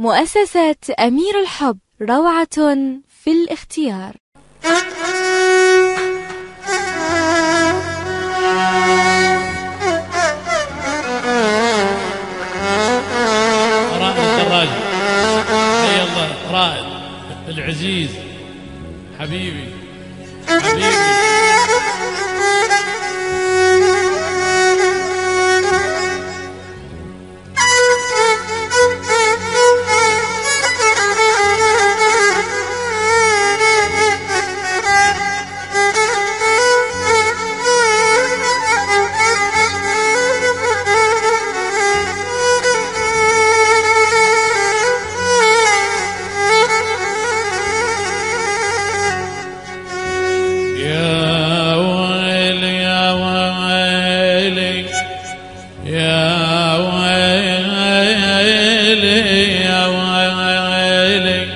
مؤسسة أمير الحب روعة في الاختيار. رائد الدراجي حي الله. رائد العزيز. حبيبي. حبيبي. يا ويلي يا ويلي يا ويلي يا ويلي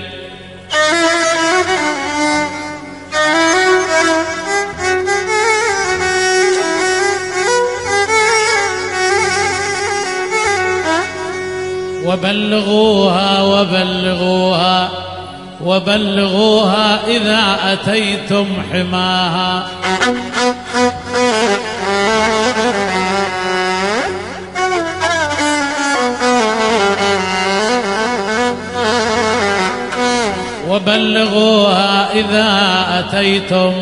وبلغوها وبلغوها. وبلغوها إذا أتيتم حماها. وبلغوها إذا أتيتم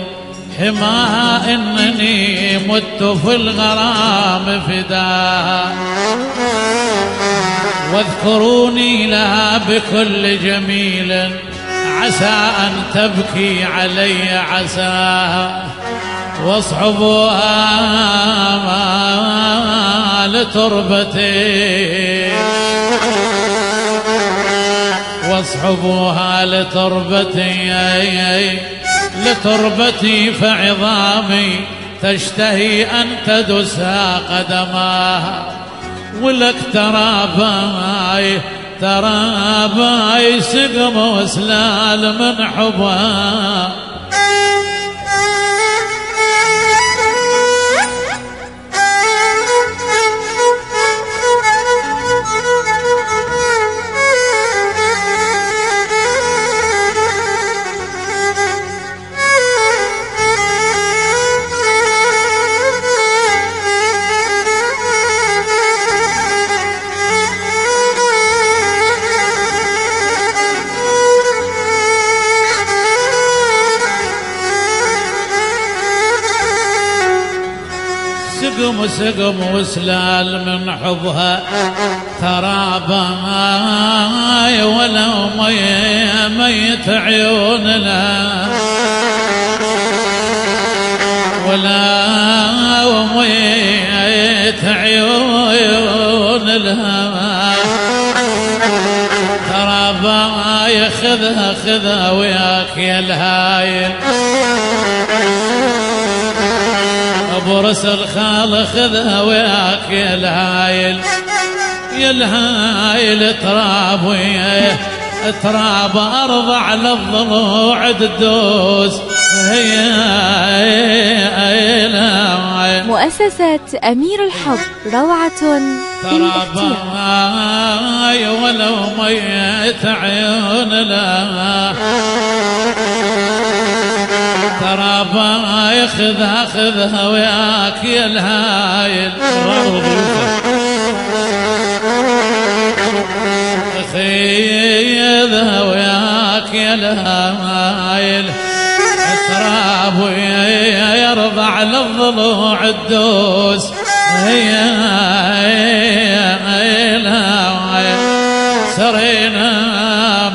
حماها إنني مت في الغرام فداها. واذكروني لها بكل جميل. عسى أن تبكي علي عساها واصحبوها لتربتي واصحبوها لتربتي لتربتي فعظامي تشتهي أن تدسها قدماها. ولك ترى ترى باي سقم وسلال من حبها سقم سقم وسلال من حبها ترى باي ولو مي ميت عيوننا. ولا ميت عيون لها ترى باي خذها خذها وياك يا الهايل. ابو رسل خال خذها وياك يا الهايل. يا الهايل تراب وياه تراب ارض على الضلوع تدوس هي مؤسسة أمير الحب روعة باي ولو ميت عيون لا. ترى باي خذها خذها وياك يا الهايل. خذها وياك يا الهايل. تراب على الضلوع الدوس. هي سرينا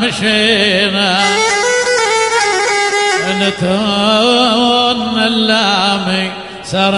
مشينا نتون اللامي سرينا